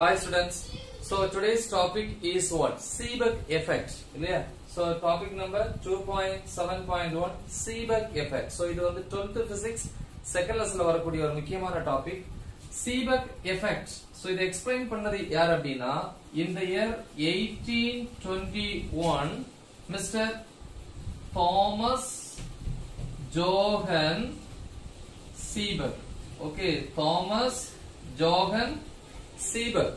Hi students. So today's topic is what? Seebeck effect. இல்லையா? So topic number 2.7.1 Seebeck effect. So இது வந்து 12th physics second lessonல வரக்கூடிய ஒரு முக்கியமான டாபிக் Seebeck effect. So இதை explain பண்ணது யார் அப்படின்னா in the year 1821 Mr. Thomas Johann Seebeck. Okay, Thomas Johann சீபர்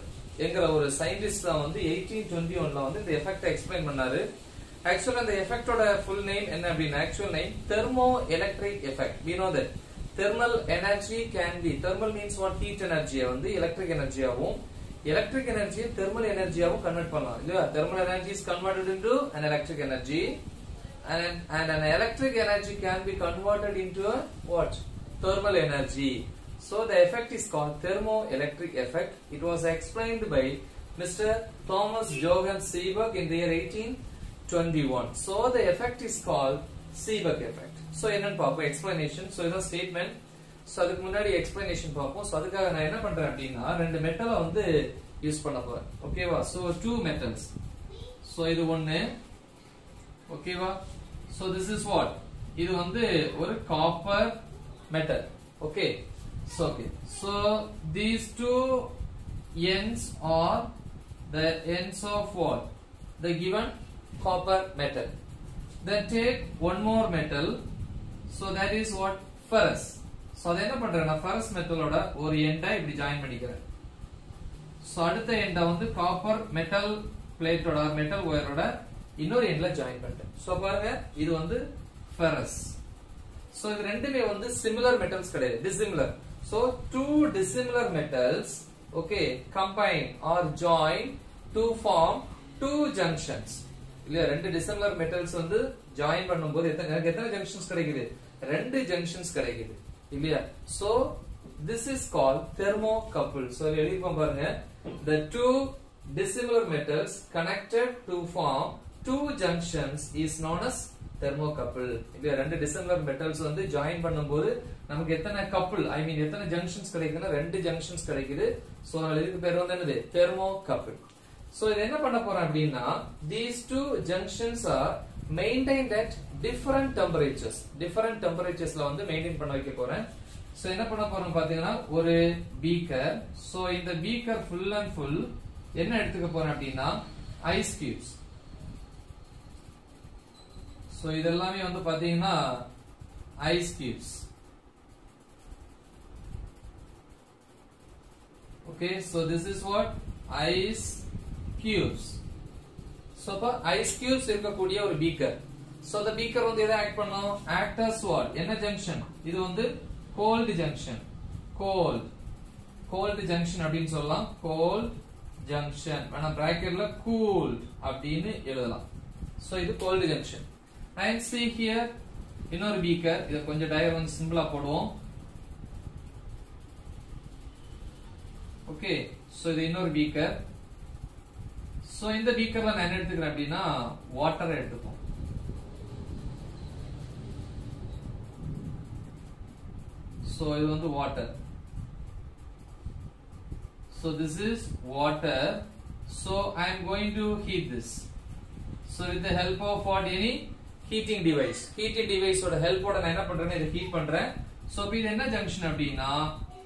என்கிற ஒரு சயின்டிஸ்ட் தான் வந்து எயிட்டீன் டுவெண்ட்டி ஒன்ல வந்து இந்த எஃபெக்ட் எக்ஸ்பிளைன் பண்ணாரு. ஆக்சுவலா இந்த எஃபெக்டோட ஃபுல் நேம் என்ன அப்படின்னு actual name thermo electric effect we know that thermal energy can be thermal means what heat எனர்ஜியை வந்து எலக்ட்ரிக் எனர்ஜியாவும் எலக்ட்ரிக் எனர்ஜியை தெர்மல் எனர்ஜியாவும் கன்வெர்ட் பண்ணலாம் இல்லையா? Thermal energy is converted into an electric energy and and an electric energy can be converted into a what? Thermal energy. So the effect is called thermoelectric effect it was explained by mr thomas johann seebeck in the year 1821 so the effect is called seebeck effect so என்னன்னு பார்ப்போம் explanation so இதான் statement so அதுக்கு முன்னாடி explanation பார்ப்போம் so அதுக்காக நான் என்ன பண்றேன் அப்படின்னா ரெண்டு மெட்டலை வந்து யூஸ் பண்ண போறேன் ஓகேவா so two metals so இது ஒன்னு ஓகேவா so this is what இது வந்து ஒரு copper metal okay circuit. So these two ends are the ends of what? The given copper metal. Then take one more metal. So that is what? Ferrous. So அதை என்ன பண்றேன்னா ferrous மெட்டலோட ஒரு எண்டை இப்படி join பண்ணிக்கிறேன் so அடுத்த எண்டை வந்து copper metal பிளேட்டோட மெட்டல் ஒயரோட இன்னொரு எண்ட்ல ஜாயின் பண்ணிட்டேன் ஸோ பாருங்க இது வந்து ஃபெரஸ் ஸோ இது ரெண்டுமே வந்து சிமிலர் மெட்டல்ஸ் கிடையாது dissimilar so two dissimilar metals okay combine or join to form two junctions இல்லையா ரெண்டு dissimilar metals வந்து ஜாயின் பண்ணும்போது எத்தனை எனக்கு எத்தனை junctions கிடைக்குது ரெண்டு junctions கிடைக்குது இல்லையா so this is called thermocouple so இதுல எழுதிருப்போம் பாருங்க the two dissimilar metals connected to form two junctions is known as thermocouple இது ரெண்டு டிசம்பர் மெட்டல்ஸ் வந்து ஜாயின் பண்ணும்போது நமக்கு எத்தனை கப்பிள் ஐ மீன் எத்தனை ஜங்ஷன்ஸ் கிடைக்குதுன்னா ரெண்டு ஜங்ஷன்ஸ் கிடைக்குது. சோ இதுக்கு பேர் வந்து என்னது? தெர்மோ கப்பிள் சோ இது என்ன பண்ண போறோம் அப்படின்னா these two junctions are maintain at different temperatures different டெம்பரேச்சர்ஸ்ல வந்து மெயின்டைன் பண்ண வைக்க போறேன். சோ என்ன பண்ண போறோம் பாத்தீங்கன்னா ஒரு பீக்கர் சோ இந்த பீக்கர் ஃபுல் அண்ட் ஃபுல் என்ன எடுத்துக்க போறேன் அப்படின்னா ஐஸ் கியூப்ஸ் சோ இதெல்லாமே வந்து பாத்தீங்கன்னா ice cubes okay so this is what ice cubes so அப்ப ஐஸ் கியூப்ஸ் இருக்கக்கூடிய ஒரு பீக்கர் சோ அந்த பீக்கர் வந்து எதை ஆக்ட் பண்ணும்? ஆக்டர்ஸ் அஸ் என்ன ஜங்ஷன் இது வந்து cold junction cold cold junction அப்படின்னு சொல்லலாம். கோல்ட் ஜங்ஷன் வேணா பிராக்கெட்ல கூல் அப்படின்னு எழுதலாம். சோ இது cold junction and see here இன்னொரு பீக்கர் இத கொஞ்சம் டயக்ராம் சிம்பிளா போடுவோம். ஓகே சோ இது இன்னொரு பீக்கர் சோ இந்த பீக்கர்ல நான் என்ன எடுத்துக்கிறேன் அப்படின்னா வாட்டர் எடுத்துப்போம். சோ இது வந்து water so this is water so I am going to heat this so with the help of what heating device heating டிவைஸோட ஹெல்ப்போட நான் என்ன பண்றேன்னா இதை ஹீட் பண்றேன் ஸோ இது என்ன ஜங்ஷன் அப்படின்னா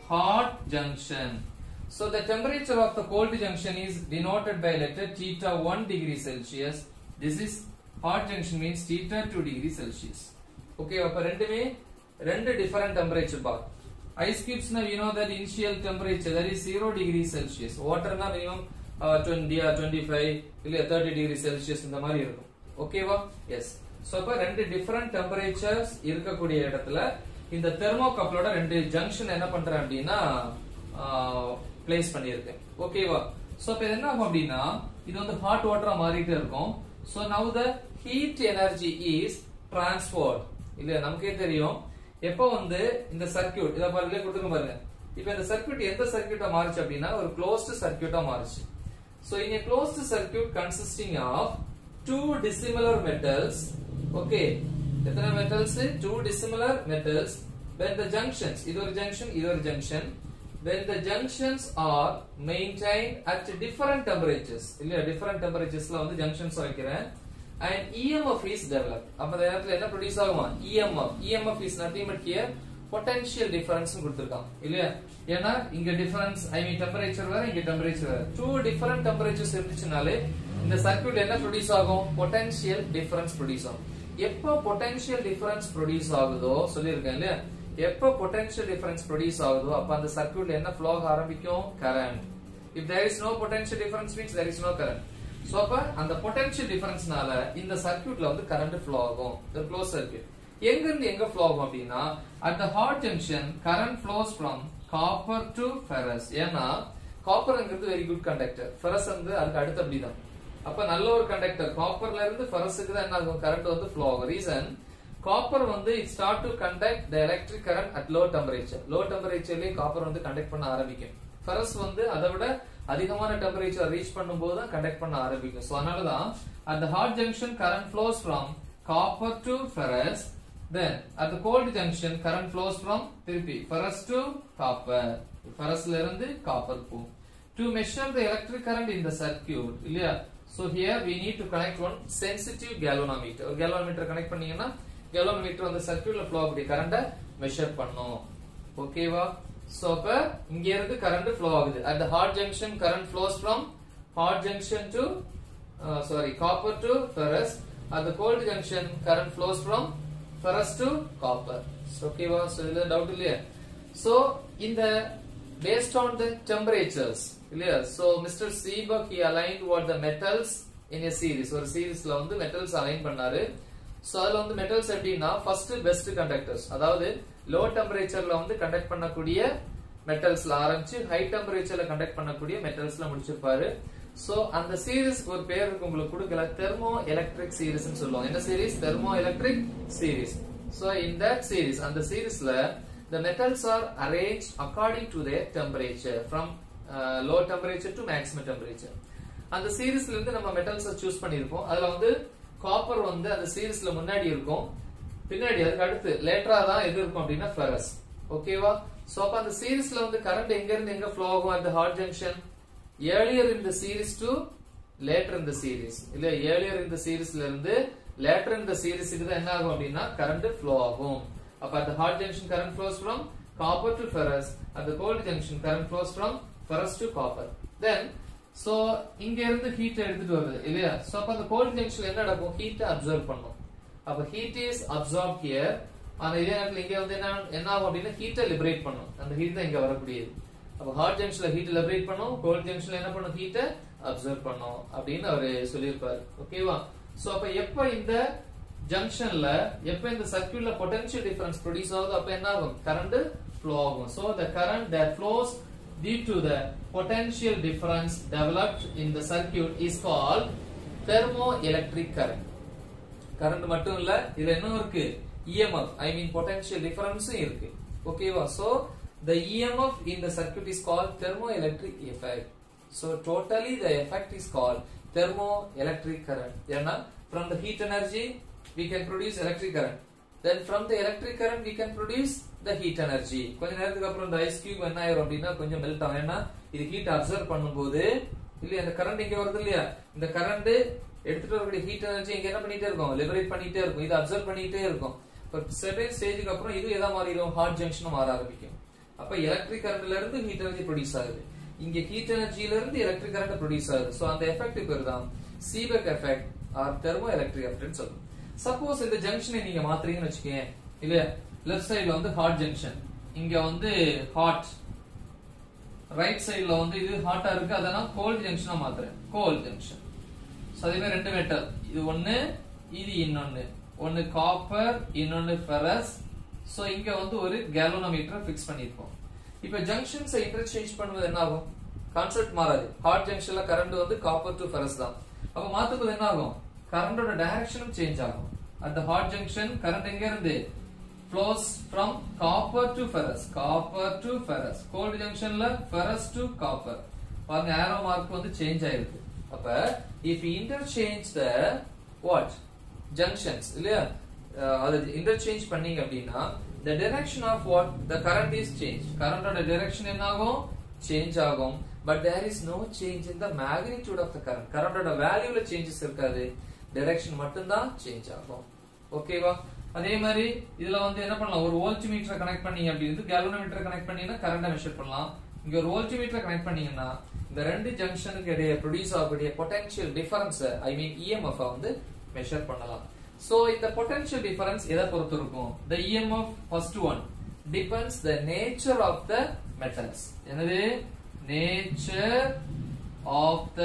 hot junction so the temperature of the cold junction is denoted by letter theta one degree Celsius this is hot junction means theta two degree Celsius okay அப்ப ரெண்டுமே ரெண்டு different temperature bath ice கியூப்ஸ்னா we know know that initial temperature that is zero degree Celsius வாட்டர்னா minimum twenty twenty five இல்ல thirty degree Celsius இந்த மாதிரி இருக்கும் ஓகேவா S so இப்ப ரெண்டு டிஃபரண்ட் டெம்பரேச்சர்ஸ் இருக்கக்கூடிய இடத்துல இந்த தெர்மோகப்லோட ரெண்டு ஜங்ஷன் என்ன பண்றேன் அப்படின்னா பிளேஸ் பண்ணியிருக்கேன். ஓகேவா சோ இப்ப என்ன ஆகும் அப்படின்னா இது வந்து ஹாட் வாட்டரா மாறிட்டு இருக்கும். So now the heat energy is transport இல்ல நமக்கே தெரியும். எப்ப வந்து இந்த சர்க்கியூட் இதை பாருங்க கொடுத்துருக்க பாருங்க. இப்ப இந்த சர்க்கியூட் எந்த சர்க்கியூட்டா மாறுச்சு அப்படின்னா ஒரு க்ளோஸ்டு சர்க்கியூட்டா மாறுச்சு. சோ இங்க closed circuit consisting of two two dissimilar metals okay எத்தனை metals two dissimilar metals when the junctions இது ஒரு junction இது ஒரு junction when the junctions are maintained at different temperatures இல்லையா different temperaturesல வந்து junctions வைக்கிறேன் and EMF is developed அப்ப அந்த நேரத்துல என்ன ப்ரொடியூஸ் ஆகுமா EMF EMF is nothing but here potential difference கொடுத்திருக்கான் இல்லையா ஏன்னா இங்க டிஃபரன்ஸ் ஐ மீன் டெம்பரேச்சர் வேற இங்க டெம்பரேச்சர் வேற டூ டிஃபரண்ட் டெம்பரேச்சர்ஸ் இருந்துச்சுனாலே இந்த சர்க்யூட் என்ன ப்ரொடியூஸ் ஆகும் பொட்டன்ஷியல் டிஃபரன்ஸ் ப்ரொடியூஸ் ஆகும் எப்போ பொட்டன்ஷியல் டிஃபரன்ஸ் ப்ரொடியூஸ் ஆகுதோ சொல்லியிருக்கேன் இல்லையா? எப்போ பொட்டன்ஷியல் டிஃபரன்ஸ் ப்ரொடியூஸ் ஆகுதோ அப்ப அந்த சர்க்கியூட்ல என்ன ஃப்ளோ ஆரம்பிக்கும்? Current if there is no potential difference means there is no current so அப்ப அந்த பொட்டன்ஷியல் டிஃபரன்ஸ்னால இந்த சர்க்யூட்ல வந்து கரண்ட் ஃப்ளோ ஆகும். க்ளோஸ் சர்க்கியூட் எங்க இருந்து எங்க ஃப்ளோ ஆகும் அப்படின்னா at the hot junction current flows from copper to ferrous ஏன்னா காப்பர்ங்கிறது வெரி குட் கண்டக்டர் ஃபெரஸ் வந்து அதுக்கு அடுத்தபடி அப்படிதான். அப்ப நல்ல ஒரு கண்டக்டர் காப்பர்ல இருந்து ஃபெரஸுக்கு தான் என்ன ஆகும்? கரண்ட் வந்து ஃப்ளோ ஆகும். ரீசன் காப்பர் வந்து it start to conduct the electric current at low temperature low டெம்பரேச்சர்லயே copper வந்து கண்டக்ட் பண்ண ஆரம்பிக்கும். ஃபெரஸ் வந்து அதை விட அதிகமான டெம்பரேச்சர் ரீச் பண்ணும்போது தான் கண்டக்ட் பண்ண ஆரம்பிக்கும். ஸோ அதனால தான் at the hot junction current flows from copper to ferrous. Then at the cold junction current flows from திருப்பி ஃபெரஸ் டு காப்பர் ஃபெரஸ்ல இருந்து காப்பர் போகும். To measure the electric current in the circuit இல்லையா? So here we need to connect one sensitive galvanometer ஒரு galvanometer connect பண்ணீங்கன்னா galvanometer அந்த circuitல flow ஆகுது கரண்ட measure பண்ணும் ஓகேவா சோ அப்ப இங்க இருந்து கரண்ட் flow ஆகுது at the hot junction current flows from hot junction to uh, sorry copper to ferrous at the cold junction current flows from ferrous to copper ஓகேவா okay so இதுல doubt இல்லையா so இந்த based on the temperatures இல்லையா so mr Seebeck he aligned what the metals in a series. ஒரு சீரிஸ்ல வந்து metals align பண்ணாரு. So அதுல வந்து metals எப்படின்னா first best conductors. அதாவது low temperatureல வந்து கண்டக்ட் பண்ணக்கூடிய மெட்டல்ஸ்ல ஆரம்பிச்சு ஹை டெம்பரேச்சர்ல கண்டக்ட் பண்ணக்கூடிய மெட்டல்ஸ்ல முடிச்சிருப்பாரு. சோ அந்த சீரிஸ்க்கு ஒரு பேர் இருக்கு உங்களுக்கு கொடுக்கல. தெர்மோ எலக்ட்ரிக் சீரிஸ் சொல்லுவாங்க. என்ன series thermo electric series so in that series அந்த சீரிஸ்ல The metals are arranged according to their temperature from uh, low temperature to maximum temperature. அந்த சீரீஸ்ல இருந்து நம்ம மெட்டல்ஸ் சூஸ் பண்ணிருக்கோம் அதுல வந்து காப்பர் வந்து அந்த சீரீஸ்ல முன்னாடி இருக்கும் பின்னாடி அதுக்கு அடுத்து லேட்டரா தான் எது இருக்கும் அப்படின்னா ஃபெரஸ் ஓகேவா சோ அப்ப அந்த சீரீஸ்ல வந்து கரண்ட் எங்க இருந்து எங்க ஃப்ளோ ஆகும் அந்த ஹாட் ஜங்ஷன் ஏர்லியர் இந்த சீரீஸ் டு லேட்டர் இந்த சீரீஸ் இல்ல ஏர்லியர் இந்த சீரீஸ்ல இருந்து லேட்டர் இந்த சீரீஸுக்கு தான் என்ன ஆகும் அப்படின்னா கரண்ட் ஃப்ளோ ஆகும் அப்ப at the hot junction current flows from copper to ferrous at the cold junction current flows from ferrous to copper. Then so இங்க இருந்து ஹீட் எடுத்துட்டு வருது இல்லையா? சோ அப்ப அந்த கோல்ட் ஜங்ஷன்ல என்ன நடக்கும்? ஹீட் அப்சர்வ் பண்ணும். அப்ப ஹீட் இஸ் அப்சர்வ் ஹியர் ஆனா இதே நேரத்துல இங்க வந்து என்ன என்ன ஆகும் அப்படின்னா ஹீட்டை லிபரேட் பண்ணும். அந்த ஹீட் தான் இங்க வரக்கூடியது. அப்ப ஹாட் ஜங்ஷன்ல ஹீட் லிபரேட் பண்ணும் கோல்ட் ஜங்ஷன்ல என்ன பண்ணும்? ஹீட்டை அப்சர்வ் பண்ணும் அப்படின்னு அவர் சொல்லியிருப்பாரு. ஓகேவா சோ அப்ப எப்ப இந்த ஜங்ஷன்ல எப்ப இந்த சர்க்கியூட்ல பொட்டன்ஷியல் டிஃபரன்ஸ் ப்ரொடியூஸ் ஆகுதோ அப்ப என்ன ஆகும் கரண்ட் ஃப்ளோ ஆகும் so the current that flows due to the potential difference developed in the circuit is called thermoelectric current current மட்டும் இல்ல இதுல என்ன இருக்கு EMF I mean potential difference இருக்கு ஓகேவா so the EMF in the circuit is called thermoelectric effect so totally the effect is called thermoelectric current ஏன்னா from the heat energy we can produce electric current. Then from the electric current we can produce the heat energy. கொஞ்ச நேரத்துக்கு அப்புறம் இந்த ice cube என்ன ஆயிரும் அப்படின்னா கொஞ்சம் melt ஆகும். ஏன்னா இது ஹீட் அப்சர்வ் பண்ணும்போது இல்லையா இந்த கரண்ட் இங்க வருது இல்லையா? இந்த கரண்ட் எடுத்துட்டு வரக்கூடிய ஹீட் எனர்ஜி இங்க என்ன பண்ணிட்டே இருக்கும்? லிபரேட் பண்ணிட்டே இருக்கும். இது அப்சர்வ் பண்ணிட்டே இருக்கும். இப்போ செகண்ட் ஸ்டேஜுக்கு அப்புறம் இது எதா மாறிடும்? ஹாட் ஜங்ஷனும் மாற ஆரம்பிக்கும். அப்ப எலக்ட்ரிக் கரண்ட்ல இருந்து ஹீட் எனர்ஜி ப்ரொடியூஸ் ஆகுது. இங்க ஹீட் எனர்ஜில இருந்து எலக்ட்ரிக் கரண்ட் ப்ரொடியூஸ் ஆகுது. சோ அந்த எஃபெக்ட் பேர் தான் Seebeck effect or thermo electric எஃபெக்ட்னு சொல்லுவோம். சப்போஸ் இந்த ஜங்ஷனை நீங்க மாத்துறீங்கன்னு வச்சுக்கோங்க இல்லையா லெஃப்ட் சைடுல வந்து ஹாட் ஜங்ஷன் இங்க வந்து ஹாட் ரைட் சைடுல வந்து இது ஹாட்டா இருக்கு அதெல்லாம் கோல்ட் ஜங்ஷனா மாத்துறேன். கோல்ட் ஜங்ஷன் ஸோ அதே மாதிரி ரெண்டு மெட்டல் இது ஒண்ணு இது இன்னொன்னு. ஒன்னு காப்பர் இன்னொன்னு ஃபெரஸ் ஸோ இங்க வந்து ஒரு கேலோனோமீட்டர் ஃபிக்ஸ் பண்ணியிருக்கோம். இப்போ ஜங்ஷன்ஸை இன்டர்சேஞ்ச் பண்ணுவது என்ன ஆகும்? கான்செப்ட் மாறாது. ஹாட் ஜங்ஷன்ல கரண்ட் வந்து காப்பர் டு ஃபெரஸ் தான். அப்ப மாத்தும்போது என்ன ஆகும்? கரண்டோட டைரக்ஷனும் சேஞ்ச் ஆகும் at the hot junction current எங்க இருந்து flows from copper to ferrous copper to ferrous cold junctionல ferrous to copper பாருங்க arrow mark வந்து சேஞ்ச் ஆயிருக்கு அப்ப if we interchange the what junctions இல்லையா அஹ் அதை interchange பண்ணீங்க அப்படின்னா the direction of what the current is changed current ஓட direction என்ன ஆகும் change ஆகும் but there is no change in the magnitude of the current current ஓட வேல்யூல changes இருக்காது டைரக்ஷன் மட்டும்தான் சேஞ்ச் ஆகும். ஓகேவா அதே மாதிரி இதுல வந்து என்ன பண்ணலாம்? ஒரு வோல்ட் மீட்டரை கனெக்ட் பண்ணீங்க அப்படின்னு கேல்வனோமீட்டர் கனெக்ட் பண்ணீங்கன்னா கரண்டை மெஷர் பண்ணலாம். இங்க ஒரு வோல்ட் மீட்டரை கனெக்ட் பண்ணீங்கன்னா இந்த ரெண்டு ஜங்ஷனுக்கு இடையே ப்ரொடியூஸ் ஆகக்கூடிய potential difference I mean EMF வந்து மெஷர் பண்ணலாம். சோ இந்த பொட்டன்ஷியல் டிஃபரன்ஸ் எதை பொறுத்து இருக்கும்? The EMF first one depends the nature of the metals என்னது? Nature of the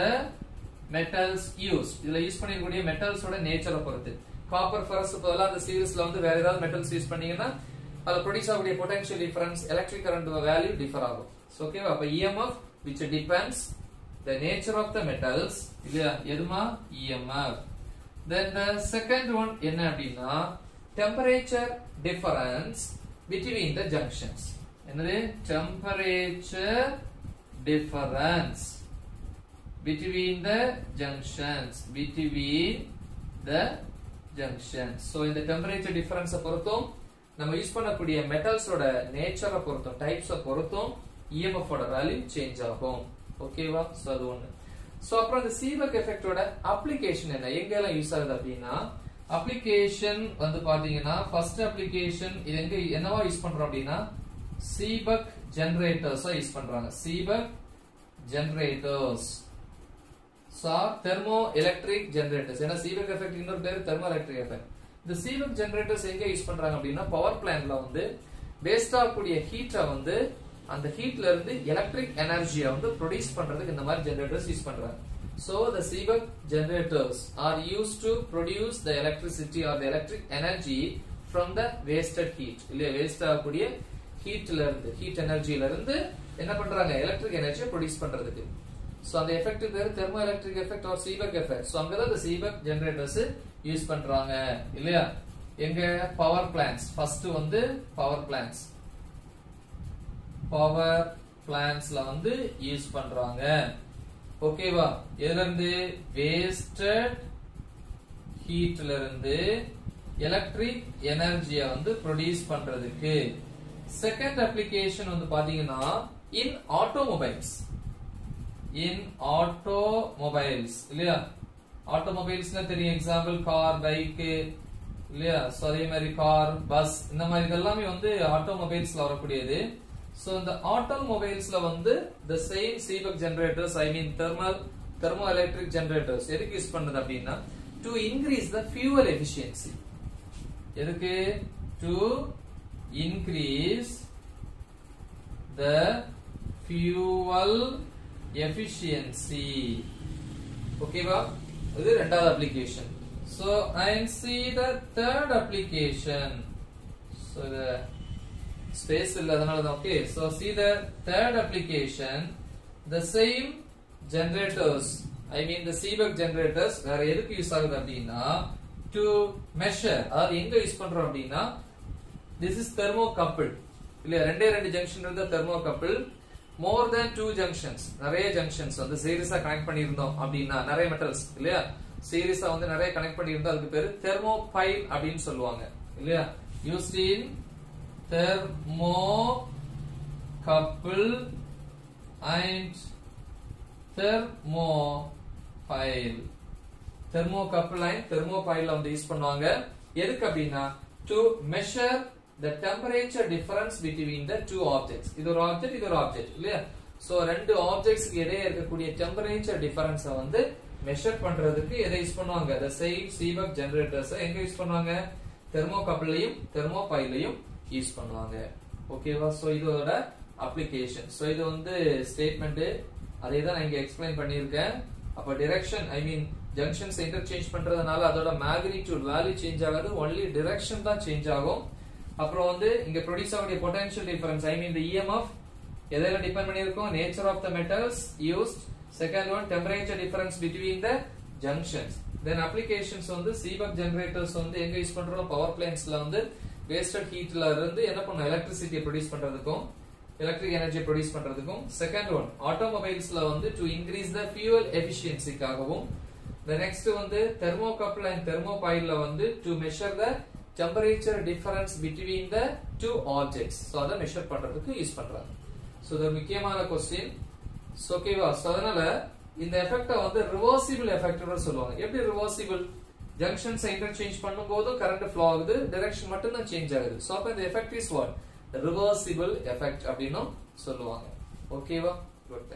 metals use இதுல யூஸ் பண்ணிருக்கக்கூடிய மெட்டல்ஸோட நேச்சரை பொறுத்து. காப்பர் ஃபெரஸ் பதிலா அந்த சீரிஸ்ல வந்து வேற ஏதாவது மெட்டல்ஸ் யூஸ் பண்ணீங்கன்னா அதுல ப்ரொடியூஸ் ஆகக்கூடிய potential difference electric current value differ ஆகும். ஓகேவா அப்ப EMF which depends the nature of the metals. இல்லையா? எதுமா? EMF then the second one என்ன அப்படின்னா temperature difference between the junctions. என்னது? Temperature difference. Between the junctions. Between the junctions. So இந்த temperature difference பொறுத்தும் நம்ம யூஸ் பண்ணக்கூடிய மெட்டல்ஸோட நேச்சரை பொறுத்தும் டைப்ஸை பொறுத்தும் EMF ஓட வேல்யூ சேஞ்ச் ஆகும். ஓகேவா சோ அது ஒண்ணு. சோ அப்புறம் இந்த சீபக் எஃபெக்டோட அப்ளிகேஷன் என்ன? எங்க எல்லாம் யூஸ் ஆகுது அப்படின்னா அப்ளிகேஷன் வந்து பாத்தீங்கன்னா ஃபர்ஸ்ட் அப்ளிகேஷன் இது எங்க என்னவா யூஸ் பண்றோம் அப்படின்னா சீபக் ஜெனரேட்டர்ஸா யூஸ் பண்றாங்க. Seebeck generators sir thermo electric generators ஏன்னா சீவக் எஃபெக்ட் இன்னொரு பேர் தெர்மோ எலக்ட்ரிக் எஃபெக்ட் இந்த சீபக் ஜெனரேட்டர்ஸ் எங்க யூஸ் பண்றாங்க அப்படின்னா பவர் பிளான்ட்ல வந்து வேஸ்ட் ஆகக்கூடிய ஹீட்டை வந்து அந்த ஹீட்ல இருந்து எலக்ட்ரிக் எனர்ஜியை வந்து ப்ரொடியூஸ் பண்றதுக்கு இந்த மாதிரி ஜெனரேட்டர்ஸ் யூஸ் பண்றாங்க. So the Seebeck generators are used to produce the electricity or the electric energy from the wasted heat. இல்லையா வேஸ்ட் ஆகக்கூடிய ஹீட்ல இருந்து ஹீட் எனர்ஜியில இருந்து என்ன பண்றாங்க? எலக்ட்ரிக் எனர்ஜியை ப்ரொடியூஸ் பண்றதுக்கு. சோ அந்த எஃபெக்ட் பேர் thermo electric effect or Seebeck effect so அங்க தான் இந்த சீபக் ஜெனரேட்டர்ஸ் யூஸ் பண்றாங்க. இல்லையா? எங்க? பவர் பிளான்ஸ் ஃபர்ஸ்ட் வந்து பவர் பிளான்ஸ் பவர் பிளான்ஸ்ல வந்து யூஸ் பண்றாங்க. ஓகேவா இதுல இருந்து? வேஸ்டட் ஹீட்ல இருந்து எலக்ட்ரிக் எனர்ஜியை வந்து ப்ரொடியூஸ் பண்றதுக்கு. செகண்ட் அப்ளிகேஷன் வந்து பாத்தீங்கன்னா இன் ஆட்டோமொபைல்ஸ் இன் ஆட்டோமொபைல்ஸ் இல்லையா? ஆட்டோமொபைல்ஸ்னா தெரியும். எக்ஸாம்பிள் கார் பைக் இல்லையா? ஸோ அதே மாதிரி கார் பஸ் இந்த மாதிரி இதெல்லாமே வந்து ஆட்டோமொபைல்ஸ்ல வரக்கூடியது. ஸோ இந்த ஆட்டோமொபைல்ஸ்ல வந்து the same Seebeck generators I mean thermal thermo electric generators எதுக்கு யூஸ் பண்ணுது அப்படின்னா to increase the fuel efficiency எதுக்கு? To increase the fuel efficiency ஓகேவா இது ரெண்டாவது application so and see the third application so the space இல்ல அதனால தான் okay so see the third application the same generators i mean the Seebeck generators வேற எதுக்கு use ஆகுது அப்படின்னா to measure அதாவது எங்க யூஸ் பண்றோம் அப்படின்னா this is thermocoupled இல்ல ரெண்டே ரெண்டு ஜங்ஷன் இருந்தா thermocoupled more than two junctions நிறைய ஜங்ஷன்ஸ் வந்து சீரியஸா கனெக்ட் பண்ணியிருந்தோம் அப்படின்னா நிறைய மெட்டல்ஸ் இல்லையா? சீரியஸா வந்து நிறைய கனெக்ட் பண்ணியிருந்தோம். அதுக்கு பேரு தெர்மோபைல் அப்படின்னு சொல்லுவாங்க இல்லையா? Used in thermo couple and thermopile thermocouple and தெர்மோபைல வந்து யூஸ் பண்ணுவாங்க. எதுக்கு அப்படின்னா to measure the temperature difference between the two objects இது ஒரு ஆப்ஜெக்ட் இது ஒரு ஆப்ஜெக்ட் இல்லையா? சோ ரெண்டு ஆப்ஜெக்ட்ஸ்க்கு இடையே இருக்கக்கூடிய டெம்பரேச்சர் டிஃபரன்ஸ வந்து மெஷர் பண்றதுக்கு எதை யூஸ் பண்ணுவாங்க? The same Seebeck generators எங்க யூஸ் பண்ணுவாங்க? தெர்மோகப்பிளையும் தெர்மோபைலையும் யூஸ் பண்ணுவாங்க. ஓகேவா ஸோ இதோட அப்ளிகேஷன் ஸோ இது வந்து ஸ்டேட்மெண்ட் அதே தான் நான் இங்க எக்ஸ்பிளைன் பண்ணியிருக்கேன். அப்போ direction I mean junctions interchange பண்றதுனால அதோட மேக்னிடியூட் வேல்யூ சேஞ்ச் ஆகாது. ஒன்லி டிரெக்ஷன் தான் சேஞ்ச் ஆகும். அப்புறம் வந்து இங்க ப்ரொடியூஸ் ஆகக்கூடிய potential difference I mean EMF எதெல்லாம் டிபெண்ட் பண்ணியிருக்கோம்? Nature of the metals used second one temperature difference between the junctions then applications வந்து சீபக் ஜெனரேட்டர்ஸ் வந்து எங்க யூஸ் பண்றோம்? பவர் பிளான்ஸ்ல வந்து வேஸ்டட் ஹீட்ல இருந்து என்ன பண்ணும்? எலக்ட்ரிசிட்டியை ப்ரொடியூஸ் பண்றதுக்கும் எலக்ட்ரிக் எனர்ஜி ப்ரொடியூஸ் பண்றதுக்கும். செகண்ட் ஒன் ஆட்டோமொபைல்ஸ்ல வந்து டு இன்க்ரீஸ் த ஃபியூவல் எஃபிஷியன்சிக்காகவும் நெக்ஸ்ட் next வந்து தெர்மோகப்பிள் அண்ட் தெர்மோபைல்ல வந்து to measure the temperature difference between the two objects. So அதை மெஷர் பண்றதுக்கு யூஸ் பண்றாங்க. So இது முக்கியமான கொஸ்டின் so ஓகேவா so அதனால இந்த எஃபெக்ட வந்து ரிவர்சிபிள் எஃபெக்ட்னு சொல்லுவாங்க. எப்படி ரிவர்சிபிள் ஜங்ஷன்ஸ் இன்டர்சேஞ்ச் பண்ணும்போது கரண்ட் ஃப்ளோ ஆகுது டைரக்ஷன் மட்டும் தான் சேஞ்ச் ஆகுது. சோ அப்ப இந்த effect is what reversible effect அப்படின்னும் சொல்லுவாங்க. ஓகேவா குட்